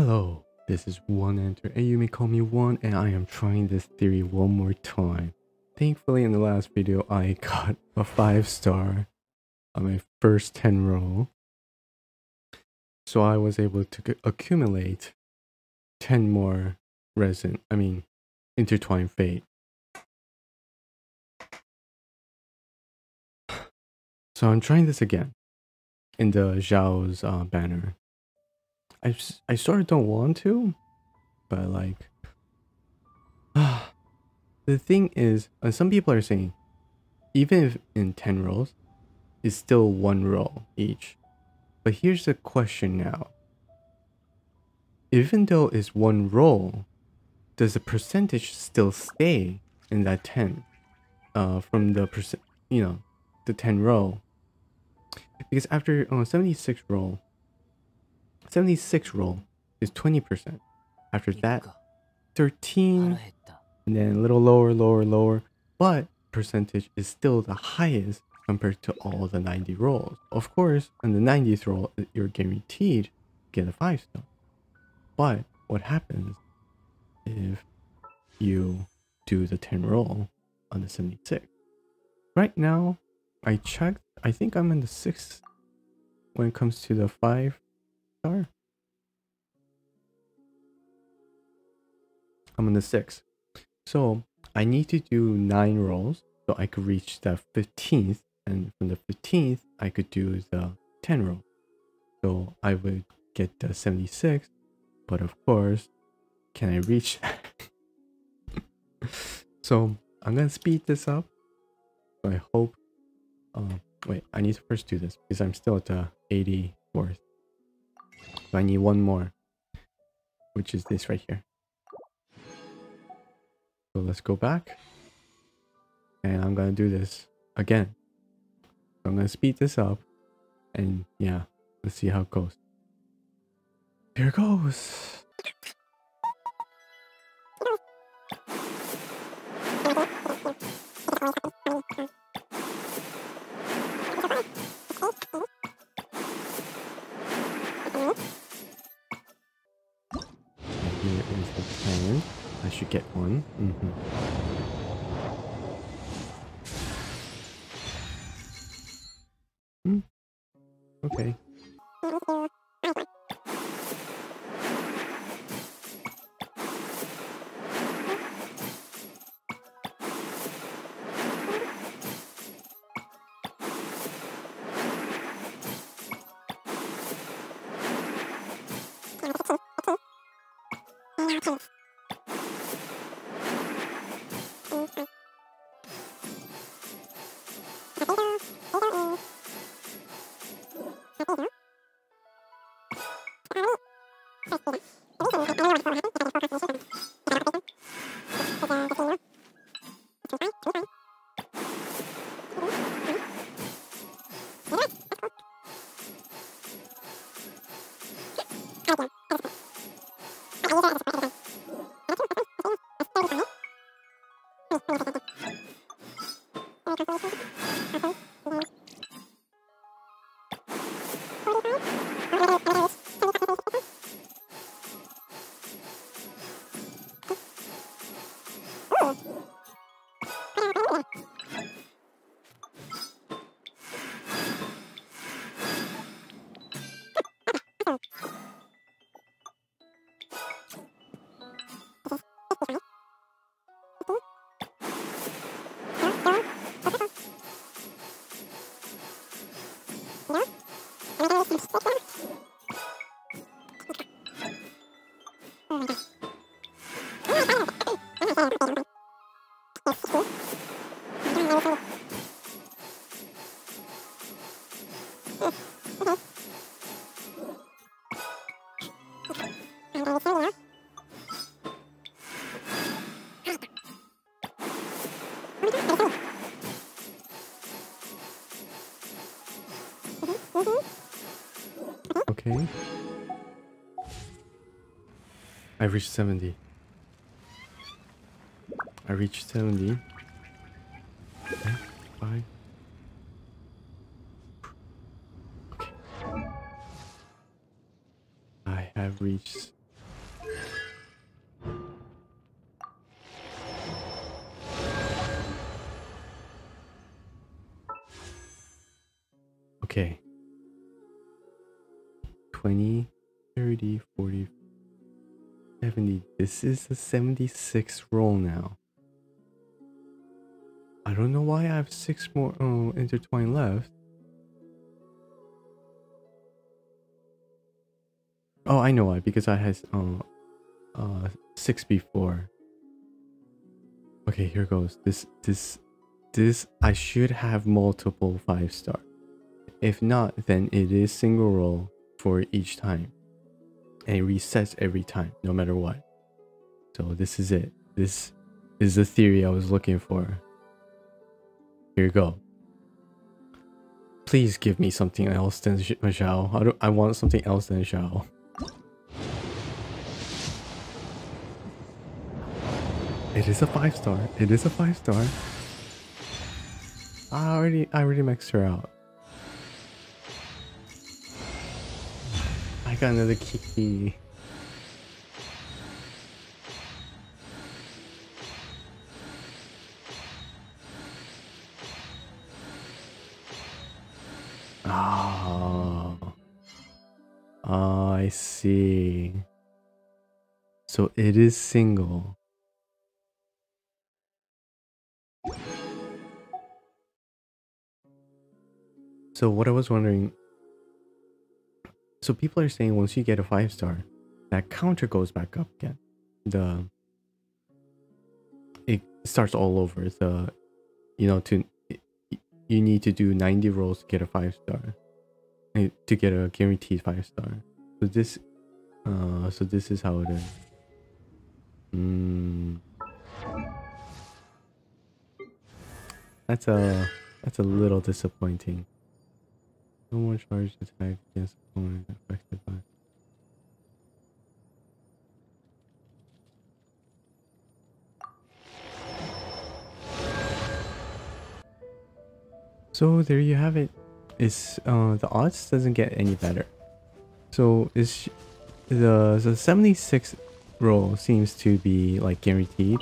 Hello, this is Won Enter, and you may call me Won, and I am trying this theory one more time. Thankfully, in the last video, I got a 5 star on my first 10 roll. So I was able to accumulate 10 more resin, I mean, intertwined fate. So I'm trying this again in the Xiao's uh, banner. I, I sort of don't want to, but like, the thing is, uh, some people are saying, even if in 10 rolls, it's still one roll each. But here's the question now. Even though it's one roll, does the percentage still stay in that 10? Uh, from the percent, you know, the 10 roll. Because after uh, 76 roll, 76 roll is 20%. After that, 13, and then a little lower, lower, lower. But percentage is still the highest compared to all the 90 rolls. Of course, on the 90th roll, you're guaranteed to get a 5 star. But what happens if you do the 10 roll on the 76? Right now, I checked, I think I'm in the 6th when it comes to the 5 star. I'm on the 6th. So I need to do 9 rolls so I could reach the 15th and from the 15th I could do the 10 roll. So I would get the 76 but of course can I reach that? so I'm gonna speed this up. I hope um, wait I need to first do this because I'm still at the 84th. So I need one more which is this right here. So let's go back and I'm gonna do this again. I'm gonna speed this up and yeah, let's see how it goes. Here it goes. Here is the plan. I should get one. Mm -hmm. Okay. Okay. I reached 70. I reached 70. Okay, fine. Okay. I have reached Okay. 20, 30, 40, 70. This is the 76 roll now. I don't know why I have six more oh, intertwined left. Oh, I know why. Because I had uh, uh, six before. Okay, here goes. This, this, this. I should have multiple five star. If not, then it is single roll for each time. And it resets every time, no matter what. So this is it. This is the theory I was looking for. Here you go. Please give me something else than Xiao. I, don't, I want something else than Xiao. It is a five star. It is a five star. I already I already maxed her out. Got another Qiqi. Oh. Ah. oh, ah, I see. So it is single. So what I was wondering, so people are saying once you get a five star, that counter goes back up again. The it starts all over. The you know to you need to do 90 rolls to get a five star, to get a guaranteed five star. So this, uh, so this is how it is. Mm. That's a that's a little disappointing. No more charged attack against opponent affected by. So there you have it. It's uh the odds doesn't get any better. So is the the 76 roll seems to be like guaranteed.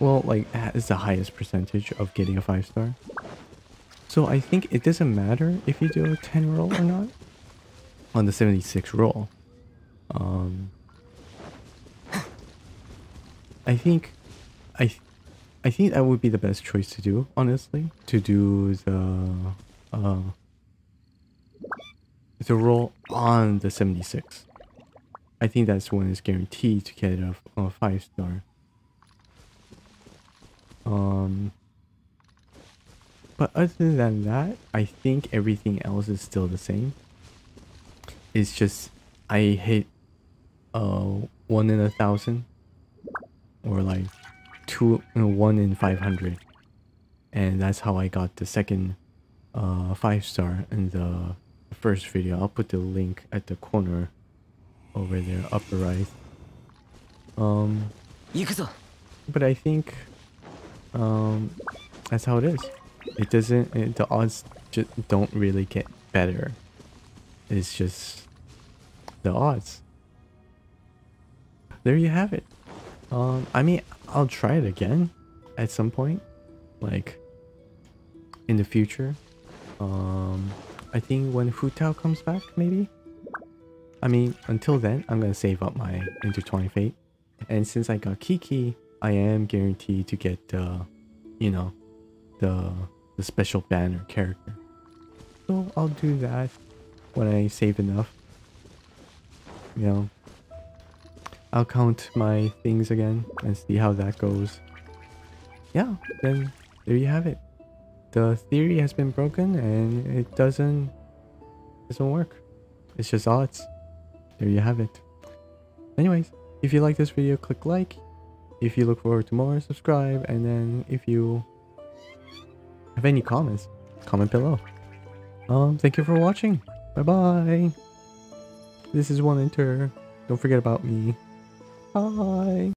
Well, like is the highest percentage of getting a five star. So I think it doesn't matter if you do a 10 roll or not on the 76 roll. Um, I think I I think that would be the best choice to do, honestly, to do the uh the roll on the 76. I think that's when it's guaranteed to get a, a 5 star. Um but other than that, I think everything else is still the same. It's just I hit uh one in a thousand or like two uh, one in five hundred, and that's how I got the second uh five star in the first video. I'll put the link at the corner over there, upper right. Um, but I think um that's how it is it doesn't it, the odds just don't really get better. It's just the odds. There you have it. Um i mean i'll try it again at some point like in the future. Um i think when Hu Tao comes back maybe? I mean until then i'm gonna save up my intertwine fate. And since i got qiqi i am guaranteed to get uh you know the the special banner character. So I'll do that when I save enough. You know, I'll count my things again and see how that goes. Yeah, then there you have it. The theory has been broken and it doesn't doesn't work. It's just odds. There you have it. Anyways, if you like this video, click like. If you look forward to more, subscribe. And then if you have any comments, comment below. Um, thank you for watching. Bye bye. This is Won Enter. Don't forget about me. Bye.